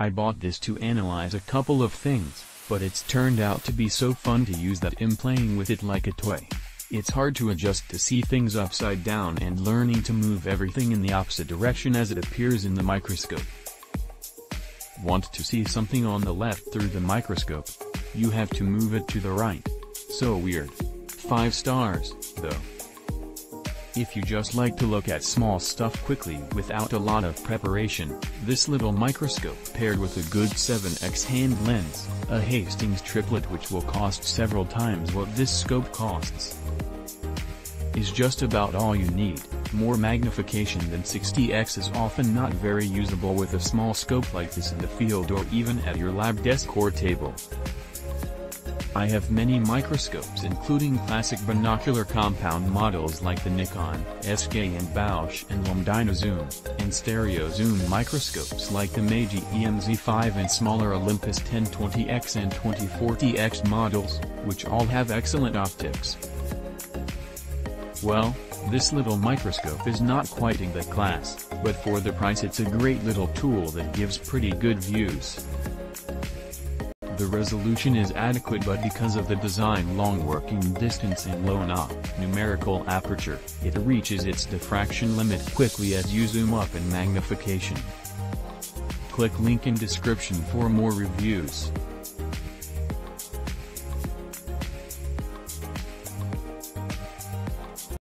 I bought this to analyze a couple of things, but it's turned out to be so fun to use that I'm playing with it like a toy. It's hard to adjust to see things upside down and learning to move everything in the opposite direction as it appears in the microscope. Want to see something on the left through the microscope? You have to move it to the right. So weird. 5 stars, though. If you just like to look at small stuff quickly without a lot of preparation, this little microscope paired with a good 7x hand lens, a Hastings triplet which will cost several times what this scope costs, is just about all you need. More magnification than 60x is often not very usable with a small scope like this in the field or even at your lab desk or table. I have many microscopes including classic binocular compound models like the Nikon, SK and Bausch and Lomb Dynazoom, and stereo zoom microscopes like the Meiji EMZ5 and smaller Olympus 1020X and 2040X models, which all have excellent optics. Well, this little microscope is not quite in the class, but for the price it's a great little tool that gives pretty good views. The resolution is adequate but because of the design long working distance and low NA, numerical aperture, it reaches its diffraction limit quickly as you zoom up in magnification. Click link in description for more reviews.